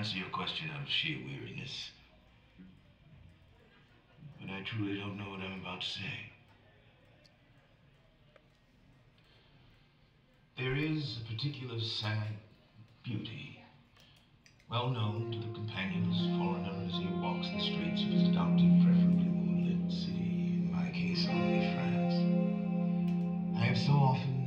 answer your question out of sheer weariness. But I truly don't know what I'm about to say. There is a particular sad beauty, well known to the companionless foreigner as he walks the streets of his adopted, preferably moonlit city, in my case only France. I have so often,